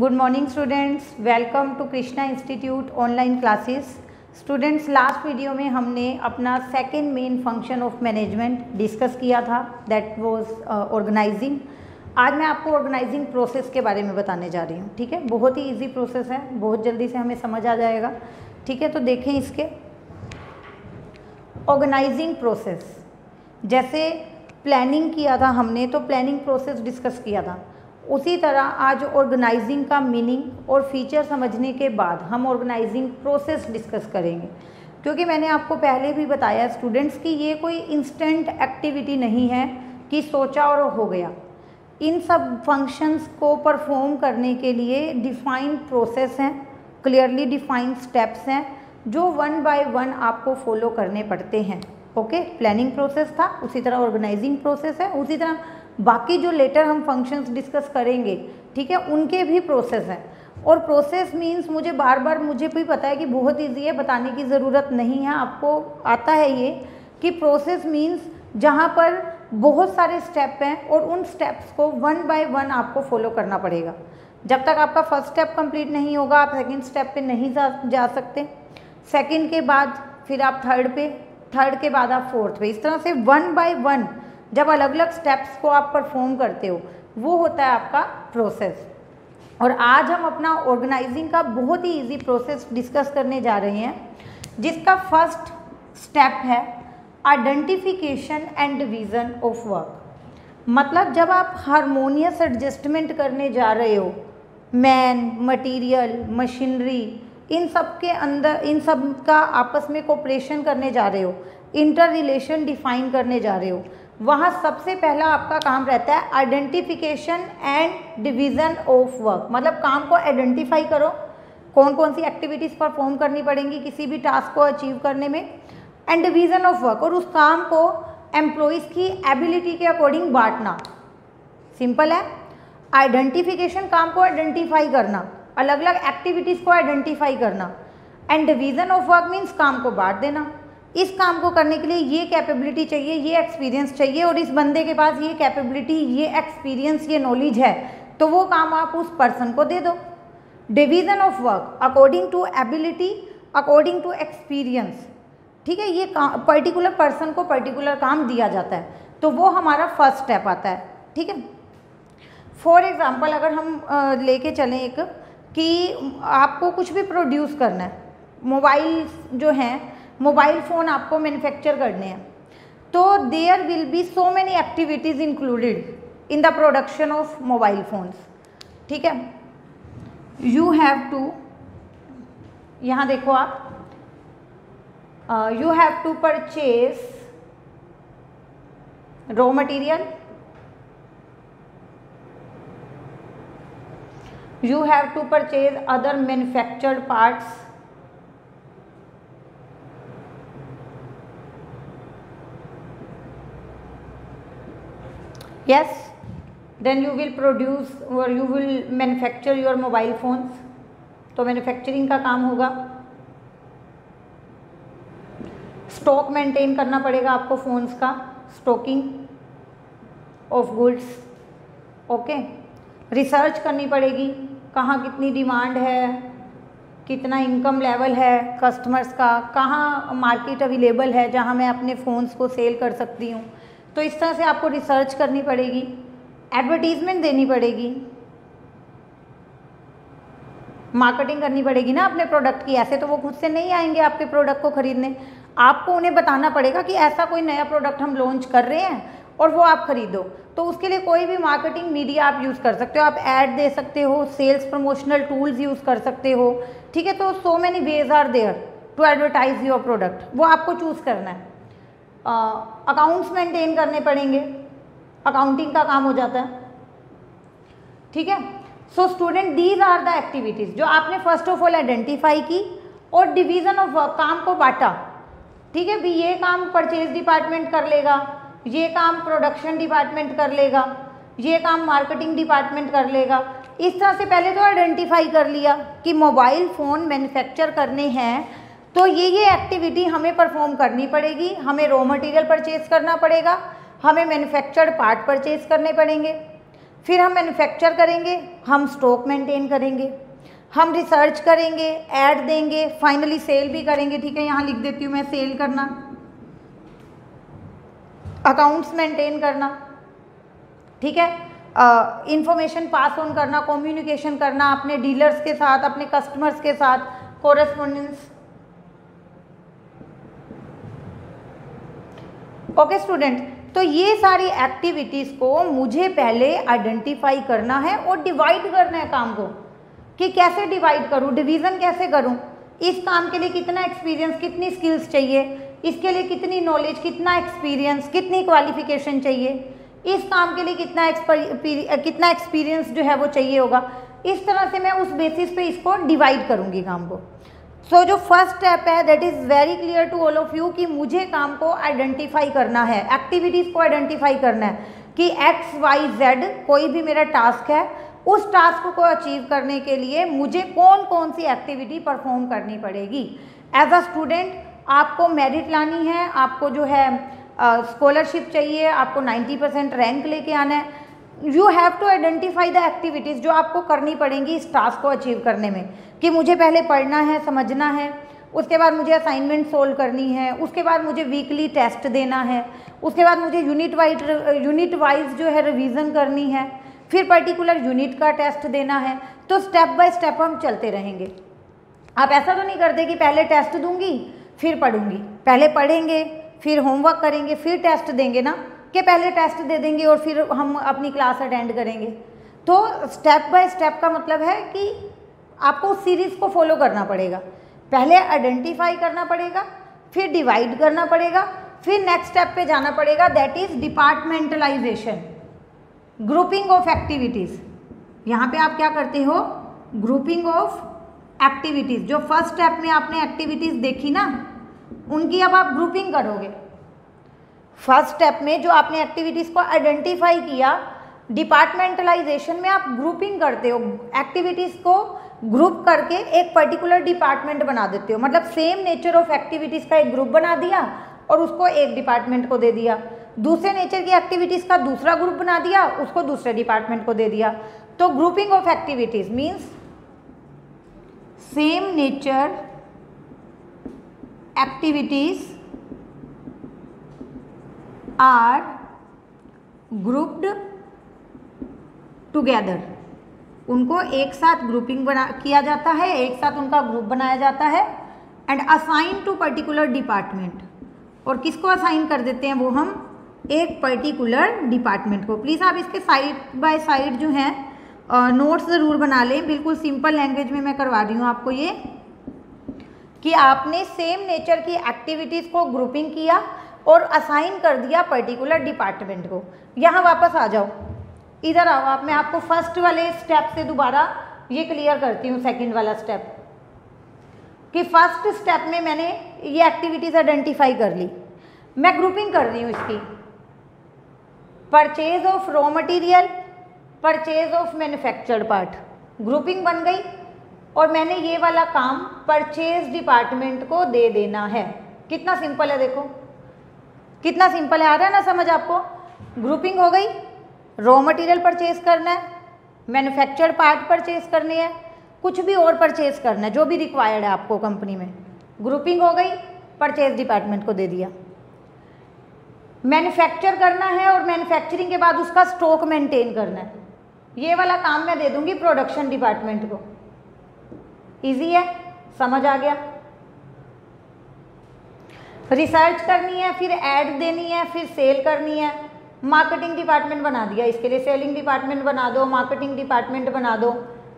Good morning students welcome to Krishna institute online classes students last video में हमने अपना second main function of management discuss किया था. That was organising आज मैं आपको ऑर्गेनाइजिंग प्रोसेस के बारे में बताने जा रही हूँ, ठीक है? बहुत ही इजी प्रोसेस है. बहुत जल्दी से हमें समझ आ जाएगा, ठीक है? तो देखें इसके. ऑर्गेनाइजिंग प्रोसेस जैसे प्लानिंग किया था हमने तो प्लानिंग प्रोसेस डिस्कस किया था. उसी तरह आज ऑर्गेनाइजिंग का मीनिंग और फीचर समझने के बाद हम ऑर्गेनाइजिंग प्रोसेस डिस्कस करेंगे। क्योंकि मैंने आपको पहले भी बताया स्टूडेंट्स की ये कोई इंस्टेंट एक्टिविटी नहीं है कि सोचा और हो गया। इन सब फ़ंक्शंस को परफॉर्म करने के लिए डिफाइंड प्रोसेस हैं क्लियरली डिफाइंड स्टेप्स हैं, जो वन बाय वन आपको फॉलो करने पड़ते हैं। ओके प्लानिंग प्रोसेस था, उसी तरह ऑर्गेनाइजिंग प्रोसेस है, उसी तरह बाकी जो लेटर हम फ़ंक्शंस डिस्कस करेंगे, ठीक है, उनके भी प्रोसेस हैं। और प्रोसेस मींस मुझे बार बार मुझे भी पता है कि बहुत ईजी है, बताने की ज़रूरत नहीं है, आपको आता है ये, कि प्रोसेस मींस जहाँ पर बहुत सारे स्टेप हैं और उन स्टेप्स को वन बाय वन आपको फॉलो करना पड़ेगा। जब तक आपका फ़र्स्ट स्टेप कंप्लीट नहीं होगा, आप सेकंड स्टेप पे नहीं जा जा सकते। सेकंड के बाद फिर आप थर्ड पे थर्ड के बाद आप फोर्थ पे। इस तरह से वन बाय वन जब अलग अलग स्टेप्स को आप परफॉर्म करते हो, वो होता है आपका प्रोसेस और आज हम अपना ऑर्गेनाइजिंग का बहुत ही इजी प्रोसेस डिस्कस करने जा रहे हैं, जिसका फ़र्स्ट स्टेप है identification and division of work मतलब जब आप हारमोनियस एडजस्टमेंट करने जा रहे हो मैन मटेरियल मशीनरी इन सब के अंदर, इन सब का आपस में कोऑपरेशन करने जा रहे हो इंटर रिलेशन डिफाइन करने जा रहे हो वहाँ सबसे पहला आपका काम रहता है identification and division of work मतलब काम को आइडेंटिफाई करो कौन कौन सी एक्टिविटीज़ परफॉर्म करनी पड़ेंगी किसी भी टास्क को अचीव करने में एंड डिवीज़न ऑफ़ वर्क और उस काम को एम्प्लॉयज़ की एबिलिटी के अकॉर्डिंग बांटना। सिंपल है। आइडेंटिफिकेशन काम को आइडेंटिफाई करना। अलग अलग एक्टिविटीज़ को आइडेंटिफाई करना। And division of work means काम को बांट देना। इस काम को करने के लिए ये कैपेबिलिटी चाहिए, ये एक्सपीरियंस चाहिए और इस बंदे के पास ये कैपेबिलिटी ये एक्सपीरियंस ये नॉलेज है तो वो काम आप उस पर्सन को दे दो। Division of work according to ability according to experience ठीक है, ये पर्टिकुलर पर्सन को पर्टिकुलर काम दिया जाता है तो वो हमारा फ़र्स्ट स्टेप आता है। ठीक है? फॉर एग्ज़ाम्पल अगर हम लेके चलें एक कि आपको कुछ भी प्रोड्यूस करना है मोबाइल जो हैं मोबाइल फ़ोन आपको मैन्युफैक्चर करने हैं। तो there will be so many activities included in the production of mobile phones ठीक है? यू हैव टू यहाँ देखो आप। You have to purchase raw material you have to purchase other manufactured parts yes. Then you will produce or you will manufacture your mobile phones. तो manufacturing का काम होगा। Stock maintain करना पड़ेगा आपको फ़ोन्स का। Stocking of goods okay research करनी पड़ेगी। कहाँ कितनी डिमांड है? कितना इनकम लेवल है कस्टमर्स का? कहाँ मार्केट अवेलेबल है जहाँ मैं अपने फ़ोन्स को सेल कर सकती हूँ? तो इस तरह से आपको रिसर्च करनी पड़ेगी एडवर्टीज़मेंट देनी पड़ेगी मार्केटिंग करनी पड़ेगी ना अपने प्रोडक्ट की। ऐसे तो वो खुद से नहीं आएँगे आपके प्रोडक्ट को ख़रीदने। आपको उन्हें बताना पड़ेगा कि ऐसा कोई नया प्रोडक्ट हम लॉन्च कर रहे हैं और वो आप खरीदो। तो उसके लिए कोई भी मार्केटिंग मीडिया आप यूज़ कर सकते हो। आप ऐड दे सकते हो सेल्स प्रमोशनल टूल्स यूज़ कर सकते हो। ठीक है तो so many ways are there to advertise your product वो आपको चूज़ करना है। अकाउंट्स मेंटेन करने पड़ेंगे। अकाउंटिंग का काम हो जाता है। ठीक है? So student these are the activities जो आपने फ़र्स्ट ऑफ़ ऑल आइडेंटिफाई की और डिवीज़न ऑफ़ काम को बांटा। ठीक है? भी ये काम परचेज डिपार्टमेंट कर लेगा, ये काम प्रोडक्शन डिपार्टमेंट कर लेगा, ये काम मार्केटिंग डिपार्टमेंट कर लेगा। इस तरह से पहले तो आइडेंटिफाई कर लिया कि मोबाइल फ़ोन मैन्युफैक्चर करने हैं तो ये ये एक्टिविटी हमें परफॉर्म करनी पड़ेगी, हमें रॉ मटेरियल परचेज करना पड़ेगा, हमें मैन्युफैक्चर्ड पार्ट परचेज करने पड़ेंगे। फिर हम मैन्युफैक्चर करेंगे, हम स्टॉक मेंटेन करेंगे, हम रिसर्च करेंगे ऐड देंगे फाइनली सेल भी करेंगे, ठीक है, यहाँ लिख देती हूँ मैं सेल करना। अकाउंट्स मेंटेन करना, ठीक है? इंफॉर्मेशन पास ऑन करना कम्युनिकेशन करना अपने डीलर्स के साथ, अपने कस्टमर्स के साथ कोरेस्पोंडेंस ओके स्टूडेंट तो ये सारी एक्टिविटीज़ को मुझे पहले आइडेंटिफाई करना है और डिवाइड करना है काम को। कि कैसे डिवाइड करूँ डिवीज़न कैसे करूँ? इस काम के लिए कितना एक्सपीरियंस कितनी स्किल्स चाहिए? इसके लिए कितनी नॉलेज कितना एक्सपीरियंस कितनी क्वालिफिकेशन चाहिए? इस काम के लिए कितना कितना एक्सपीरियंस जो है वो चाहिए होगा? इस तरह से मैं उस बेसिस पे इसको डिवाइड करूँगी काम को। सो so, जो फ़र्स्ट स्टेप है that is very clear to all of you कि मुझे काम को आइडेंटिफाई करना है एक्टिविटीज़ को आइडेंटिफाई करना है कि एक्स वाई जेड कोई भी मेरा टास्क है उस टास्क को अचीव करने के लिए मुझे कौन कौन सी एक्टिविटी परफॉर्म करनी पड़ेगी। एज अ स्टूडेंट आपको मेरिट लानी है आपको जो है स्कॉलरशिप uh, चाहिए आपको 90 परसेंट रैंक लेके आना है। You have to identify the activities जो आपको करनी पड़ेंगी इस टास्क को अचीव करने में। कि मुझे पहले पढ़ना है, समझना है, उसके बाद मुझे असाइनमेंट सोल्व करनी है, उसके बाद मुझे वीकली टेस्ट देना है, उसके बाद मुझे यूनिट वाइज यूनिट वाइज जो है रिवीजन करनी है, फिर पर्टिकुलर यूनिट का टेस्ट देना है तो स्टेप बाय स्टेप हम चलते रहेंगे। आप ऐसा तो नहीं करते कि पहले टेस्ट दूँगी, फिर पढ़ूँगी। पहले पढ़ेंगे, फिर होमवर्क करेंगे, फिर टेस्ट देंगे ना? कि पहले टेस्ट दे देंगे और फिर हम अपनी क्लास अटेंड करेंगे। तो स्टेप बाय स्टेप का मतलब है कि आपको उस सीरीज़ को फॉलो करना पड़ेगा। पहले आइडेंटिफाई करना पड़ेगा, फिर डिवाइड करना पड़ेगा, फिर नेक्स्ट स्टेप पे जाना पड़ेगा that is departmentalization grouping of activities यहाँ पे आप क्या करते हो? ग्रुपिंग ऑफ़ एक्टिविटीज़ जो फ़र्स्ट स्टेप में आपने एक्टिविटीज़ देखी ना, उनकी अब आप ग्रुपिंग करोगे। फ़र्स्ट स्टेप में जो आपने एक्टिविटीज़ को आइडेंटिफाई किया, डिपार्टमेंटलाइजेशन में आप ग्रुपिंग करते हो, एक्टिविटीज़ को ग्रुप करके एक पर्टिकुलर डिपार्टमेंट बना देते हो। मतलब सेम नेचर ऑफ़ एक्टिविटीज़ का एक ग्रुप बना दिया और उसको एक डिपार्टमेंट को दे दिया। दूसरे नेचर की एक्टिविटीज़ का दूसरा ग्रुप बना दिया, उसको दूसरे डिपार्टमेंट को दे दिया। तो grouping of activities means same nature activities are grouped together उनको एक साथ ग्रुपिंग बना, किया जाता है, एक साथ उनका ग्रुप बनाया जाता है and assign to particular department और किसको असाइन कर देते हैं, वो हम एक पर्टिकुलर डिपार्टमेंट को। प्लीज़ आप इसके साइड बाय साइड जो हैं नोट्स ज़रूर बना लें। बिल्कुल सिंपल लैंग्वेज में मैं करवा रही हूँ आपको ये, कि आपने सेम नेचर की एक्टिविटीज़ को ग्रुपिंग किया और असाइन कर दिया पर्टिकुलर डिपार्टमेंट को। यहाँ वापस आ जाओ। इधर आओ, आप, मैं आपको फ़र्स्ट वाले स्टेप से दोबारा ये क्लियर करती हूँ सेकंड वाला स्टेप कि फ़र्स्ट स्टेप में मैंने ये एक्टिविटीज़ आइडेंटिफाई कर ली। मैं ग्रुपिंग कर रही हूँ इसकी। Purchase of raw material purchase of manufactured part grouping बन गई और मैंने ये वाला काम परचेज डिपार्टमेंट को दे देना है। कितना सिंपल है, देखो। कितना सिंपल है, आ रहा है ना समझ आपको? ग्रुपिंग हो गई रॉ मटेरियल परचेज करना है मैन्युफैक्चर्ड पार्ट परचेज करनी है, कुछ भी और परचेज करना है, जो भी रिक्वायर्ड है आपको कंपनी में। ग्रुपिंग हो गई परचेज डिपार्टमेंट को दे दिया। मैन्युफैक्चर करना है और मैन्युफैक्चरिंग के बाद उसका स्टॉक मेंटेन करना है। ये वाला काम मैं दे दूँगी प्रोडक्शन डिपार्टमेंट को। इजी है? समझ आ गया? रिसर्च करनी है, फिर ऐड देनी है, फिर सेल करनी है। मार्केटिंग डिपार्टमेंट बना दिया, इसके लिए सेलिंग डिपार्टमेंट बना दो मार्केटिंग डिपार्टमेंट बना दो।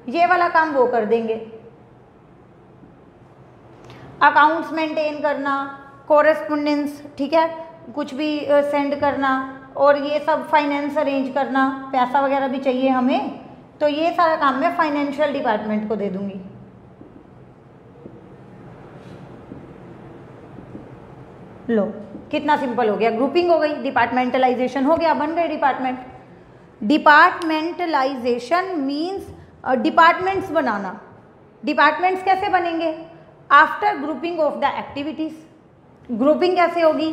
ये वाला काम वो कर देंगे। अकाउंट्स मेंटेन करना कोरेस्पोंडेंस ठीक है? कुछ भी सेंड करना, और ये सब फाइनेंस अरेंज करना। पैसा वगैरह भी चाहिए हमें तो ये सारा काम मैं फाइनेंशियल डिपार्टमेंट को दे दूँगी। लो, कितना सिंपल हो गया। ग्रुपिंग हो गई डिपार्टमेंटलाइजेशन हो गया, बन गए डिपार्टमेंट डिपार्टमेंटलाइजेशन मीन्स डिपार्टमेंट्स बनाना। डिपार्टमेंट्स कैसे बनेंगे? After grouping of the activities grouping कैसे होगी?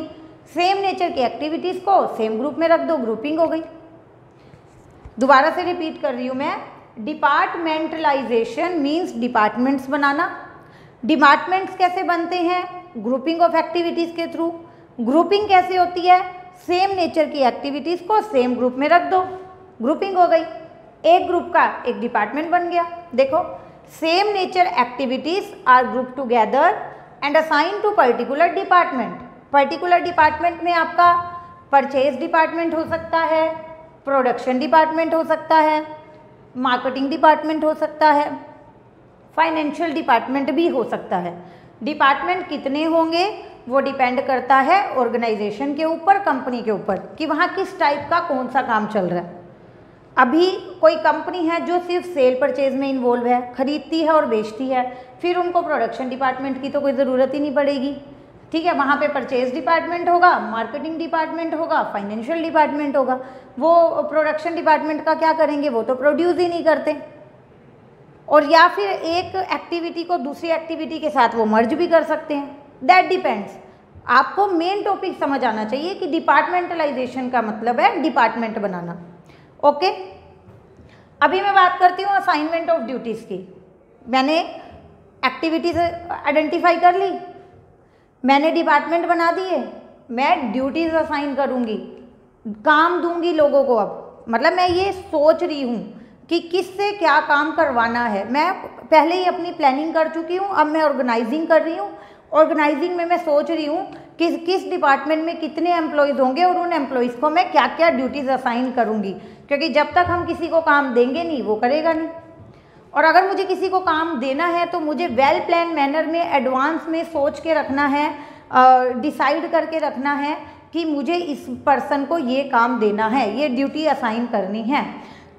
सेम नेचर की एक्टिविटीज़ को सेम ग्रुप में रख दो ग्रुपिंग हो गई। दोबारा से रिपीट कर रही हूँ मैं। डिपार्टमेंटलाइजेशन मीन्स डिपार्टमेंट्स बनाना। डिपार्टमेंट्स कैसे बनते हैं? ग्रुपिंग ऑफ़ एक्टिविटीज़ के थ्रू ग्रुपिंग कैसे होती है? सेम नेचर की एक्टिविटीज़ को सेम ग्रुप में रख दो. ग्रुपिंग हो गई. एक ग्रुप का एक डिपार्टमेंट बन गया. देखो same nature activities are group together and assign to particular department particular department में आपका परचेज डिपार्टमेंट हो सकता है प्रोडक्शन डिपार्टमेंट हो सकता है मार्केटिंग डिपार्टमेंट हो सकता है फाइनेंशियल डिपार्टमेंट भी हो सकता है. डिपार्टमेंट कितने होंगे वो डिपेंड करता है ऑर्गेनाइजेशन के ऊपर, कंपनी के ऊपर, कि वहाँ किस टाइप का कौन सा काम चल रहा है। अभी कोई कंपनी है जो सिर्फ़ सेल परचेज में इन्वॉल्व है, खरीदती है और बेचती है, फिर उनको प्रोडक्शन डिपार्टमेंट की तो कोई ज़रूरत ही नहीं पड़ेगी। ठीक है, वहाँ पे परचेज डिपार्टमेंट होगा मार्केटिंग डिपार्टमेंट होगा फाइनेंशियल डिपार्टमेंट होगा, वो प्रोडक्शन डिपार्टमेंट का क्या करेंगे, वो तो प्रोड्यूस ही नहीं करते। और या फिर एक एक्टिविटी को दूसरी एक्टिविटी के साथ वो मर्ज भी कर सकते हैं। दैट डिपेंड्स आपको मेन टॉपिक समझ आना चाहिए कि डिपार्टमेंटलाइजेशन का मतलब है डिपार्टमेंट बनाना। ओके अभी मैं बात करती हूँ असाइनमेंट ऑफ़ ड्यूटीज़ की। मैंने एक्टिविटीज़ आइडेंटिफाई कर ली। मैंने डिपार्टमेंट बना दिए। मैं ड्यूटीज़ असाइन करूँगी। काम दूँगी लोगों को अब। मतलब मैं ये सोच रही हूँ कि किससे क्या काम करवाना है। मैं पहले ही अपनी प्लानिंग कर चुकी हूँ, अब मैं ऑर्गेनाइजिंग कर रही हूँ। ऑर्गेनाइजिंग में मैं सोच रही हूँ कि किस डिपार्टमेंट में कितने एम्प्लॉयज़ होंगे और उन एम्प्लॉयज़ को मैं क्या क्या ड्यूटीज़ असाइन करूँगी। क्योंकि जब तक हम किसी को काम देंगे नहीं, वो करेगा नहीं। और अगर मुझे किसी को काम देना है तो मुझे वेल प्लान मैनर में एडवांस में सोच के रखना है डिसाइड करके रखना है कि मुझे इस पर्सन को ये काम देना है, ये ड्यूटी असाइन करनी है।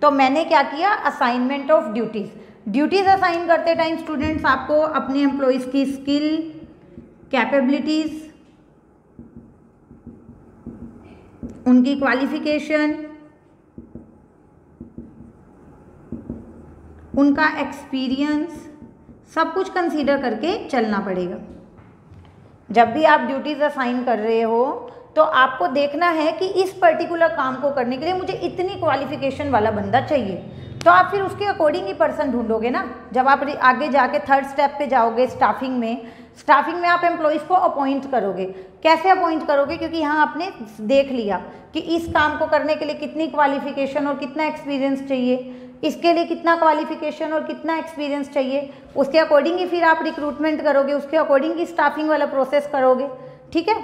तो मैंने क्या किया? Assignment of duties duties assign करते टाइम स्टूडेंट्स आपको अपने एम्प्लॉयज़ की स्किल कैपेबिलिटीज़ उनकी क्वालिफिकेशन उनका एक्सपीरियंस सब कुछ कंसीडर करके चलना पड़ेगा। जब भी आप ड्यूटीज़ असाइन कर रहे हो तो आपको देखना है कि इस पर्टिकुलर काम को करने के लिए मुझे इतनी क्वालिफिकेशन वाला बंदा चाहिए। तो आप फिर उसके अकॉर्डिंग ही पर्सन ढूंढोगे ना। जब आप आगे जाके थर्ड स्टेप पे जाओगे स्टाफिंग में स्टाफिंग में आप एम्प्लॉयज़ को अपॉइंट करोगे। कैसे अपॉइंट करोगे? क्योंकि यहाँ आपने देख लिया कि इस काम को करने के लिए कितनी क्वालिफिकेशन और कितना एक्सपीरियंस चाहिए। इसके लिए कितना क्वालिफिकेशन और कितना एक्सपीरियंस चाहिए। उसके अकॉर्डिंग ही फिर आप रिक्रूटमेंट करोगे, उसके अकॉर्डिंग ही स्टाफिंग वाला प्रोसेस करोगे। ठीक है?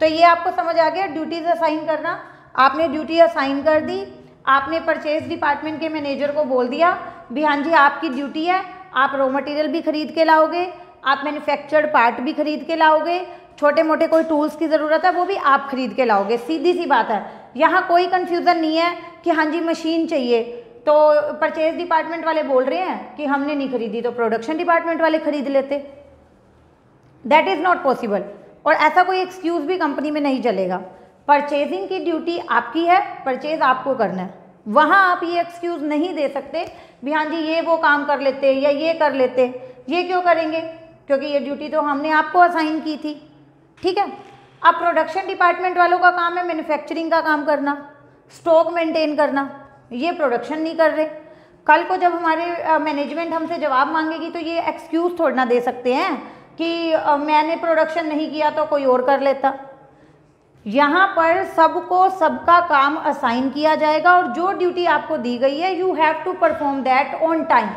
तो ये आपको समझ आ गया ड्यूटीज़ असाइन करना। आपने ड्यूटी असाइन कर दी, आपने परचेज डिपार्टमेंट के मैनेजर को बोल दिया, भी हाँ जी, आपकी ड्यूटी है, आप रॉ मटेरियल भी खरीद के लाओगे, आप मैन्युफैक्चर्ड पार्ट भी खरीद के लाओगे छोटे मोटे कोई टूल्स की ज़रूरत है, वो भी आप खरीद के लाओगे। सीधी सी बात है। यहाँ कोई कन्फ्यूज़न नहीं है कि हाँ जी मशीन चाहिए। तो परचेज डिपार्टमेंट वाले बोल रहे हैं कि हमने नहीं खरीदी तो प्रोडक्शन डिपार्टमेंट वाले खरीद लेते। दैट इज़ नॉट पॉसिबल और ऐसा कोई एक्सक्यूज़ भी कंपनी में नहीं चलेगा परचेजिंग की ड्यूटी आपकी है परचेज आपको करना है। वहाँ आप ये एक्सक्यूज़ नहीं दे सकते, भी हाँ जी, ये वो काम कर लेते या ये कर लेते ये क्यों करेंगे? क्योंकि ये ड्यूटी तो हमने आपको असाइन की थी। ठीक है? अब प्रोडक्शन डिपार्टमेंट वालों का काम है मैन्युफैक्चरिंग का काम करना स्टॉक मेंटेन करना। ये प्रोडक्शन नहीं कर रहे। कल को जब हमारे मैनेजमेंट हमसे जवाब मांगेगी तो ये एक्सक्यूज़ थोड़ा ना दे सकते हैं। कि मैंने प्रोडक्शन नहीं किया तो कोई और कर लेता। यहाँ पर सबको सबका काम असाइन किया जाएगा और जो ड्यूटी आपको दी गई है you have to perform that on time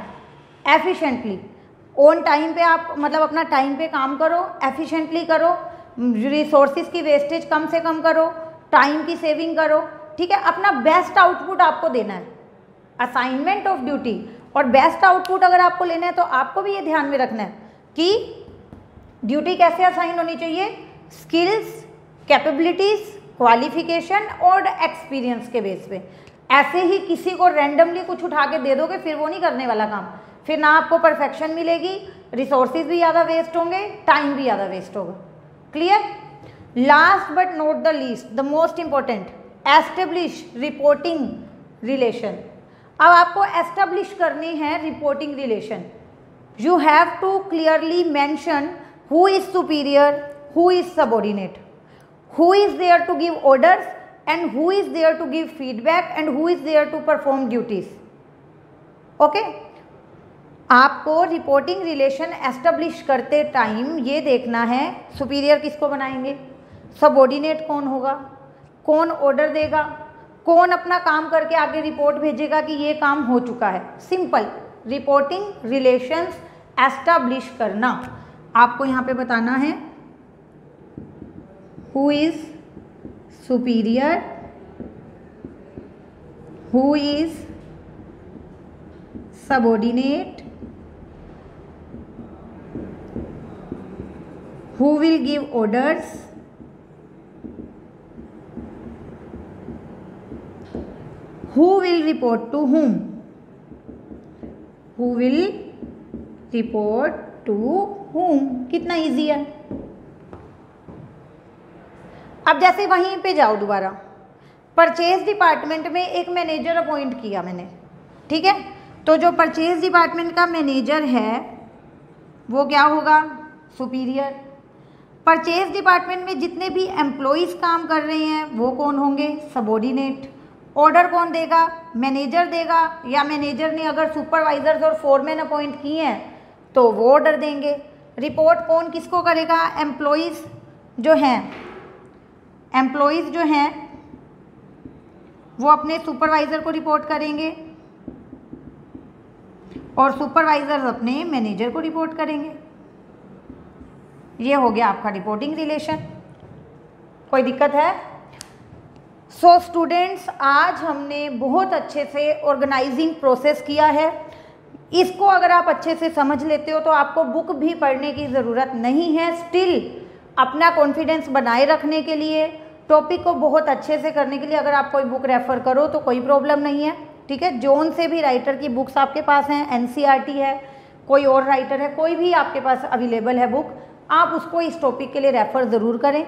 efficiently on time पे आप मतलब अपना टाइम पे काम करो एफिशिएंटली करो रिसोर्सिस की वेस्टेज कम से कम करो टाइम की सेविंग करो, ठीक है? अपना बेस्ट आउटपुट आपको देना है असाइनमेंट ऑफ़ ड्यूटी और बेस्ट आउटपुट अगर आपको लेना है तो आपको भी ये ध्यान में रखना है कि ड्यूटी कैसे असाइन होनी चाहिए? स्किल्स कैपेबिलिटीज़ क्वालिफिकेशन और एक्सपीरियंस के बेस पे। ऐसे ही किसी को रैंडमली कुछ उठा के दे दोगे, फिर वो नहीं करने वाला काम। फिर ना आपको परफेक्शन मिलेगी रिसोर्सेज भी ज़्यादा वेस्ट होंगे टाइम भी ज़्यादा वेस्ट होगा। Clear last but not the least the most important establish reporting relation अब आपको एस्टेब्लिश करनी है reporting relation you have to clearly mention who is superior who is subordinate who is there to give orders and who is there to give feedback and who is there to perform duties okay आपको reporting relation establish करते time ये देखना है superior किसको बनाएँगे? Subordinate कौन होगा? कौन ऑर्डर देगा? कौन अपना काम करके आगे रिपोर्ट भेजेगा कि ये काम हो चुका है? सिंपल रिपोर्टिंग रिलेशंस एस्टेब्लिश करना। आपको यहाँ पे बताना है who is superior who is subordinate who will give orders who will report to whom who will report to whom कितना इजी है। अब जैसे वहीं पे जाओ दोबारा। परचेज डिपार्टमेंट में एक मैनेजर अपॉइंट किया मैंने, ठीक है? तो जो परचेज डिपार्टमेंट का मैनेजर है, वो क्या होगा? सुपीरियर परचेज डिपार्टमेंट में जितने भी एम्प्लॉयज़ काम कर रहे हैं, वो कौन होंगे? सबॉर्डिनेट ऑर्डर कौन देगा? मैनेजर देगा, या मैनेजर ने अगर सुपरवाइजर्स और फोरमैन अपॉइंट किए हैं तो वो ऑर्डर देंगे। रिपोर्ट कौन किसको करेगा? एम्प्लॉयज़ जो हैं। एम्प्लॉयज़ जो हैं वो अपने सुपरवाइज़र को रिपोर्ट करेंगे और सुपरवाइजर्स अपने मैनेजर को रिपोर्ट करेंगे। ये हो गया आपका रिपोर्टिंग रिलेशन कोई दिक्कत है? सो so, स्टूडेंट्स आज हमने बहुत अच्छे से ऑर्गेनाइजिंग प्रोसेस किया है। इसको अगर आप अच्छे से समझ लेते हो तो आपको बुक भी पढ़ने की ज़रूरत नहीं है। स्टिल अपना कॉन्फिडेंस बनाए रखने के लिए टॉपिक को बहुत अच्छे से करने के लिए अगर आप कोई बुक रेफ़र करो तो कोई प्रॉब्लम नहीं है। ठीक है? जोन से भी राइटर की बुक्स आपके पास हैं एन e है, कोई और राइटर है, कोई भी आपके पास अवेलेबल है बुक आप उसको इस टॉपिक के लिए रेफ़र ज़रूर करें।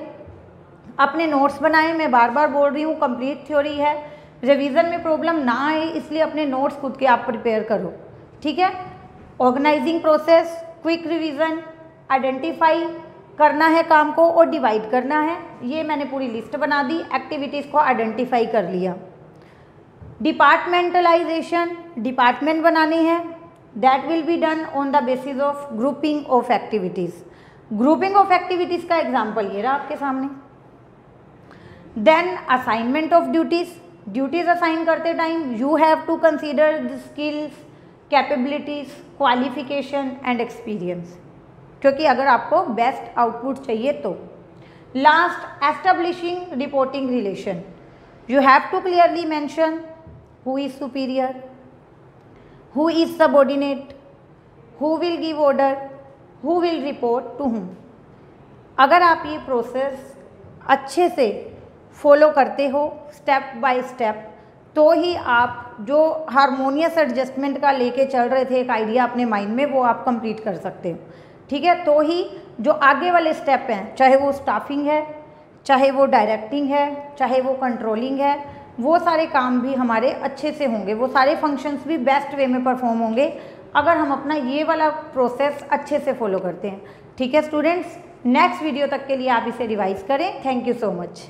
अपने नोट्स बनाएँ, मैं बार बार बोल रही हूँ कंप्लीट थ्योरी है। रिवीजन में प्रॉब्लम ना आए, इसलिए अपने नोट्स खुद के आप प्रिपेयर करो। ठीक है? Organizing process quick revision identify करना है काम को और डिवाइड करना है। ये मैंने पूरी लिस्ट बना दी एक्टिविटीज़ को आइडेंटिफाई कर लिया। डिपार्टमेंटलाइजेशन डिपार्टमेंट बनाने हैं। That will be done on the basis of grouping of activities grouping of activities का एग्ज़ाम्पल ये रहा आपके सामने। Then assignment of duties duties assign करते time you have to consider the skills capabilities qualification and experience क्योंकि अगर आपको best output चाहिए तो। Last establishing reporting relation you have to clearly mention who is superior who is subordinate, who will give order, who will report to whom. अगर आप ये process अच्छे से फॉलो करते हो स्टेप बाय स्टेप तो ही आप जो हारमोनियस एडजस्टमेंट का लेके चल रहे थे, एक आइडिया अपने माइंड में, वो आप कंप्लीट कर सकते हो। ठीक है? तो ही जो आगे वाले स्टेप हैं, चाहे वो स्टाफिंग है, चाहे वो डायरेक्टिंग है, चाहे वो कंट्रोलिंग है, वो सारे काम भी हमारे अच्छे से होंगे। वो सारे फ़ंक्शंस भी बेस्ट वे में परफॉर्म होंगे, अगर हम अपना ये वाला प्रोसेस अच्छे से फॉलो करते हैं। ठीक है स्टूडेंट्स नेक्स्ट वीडियो तक के लिए आप इसे रिवाइज करें। Thank you so much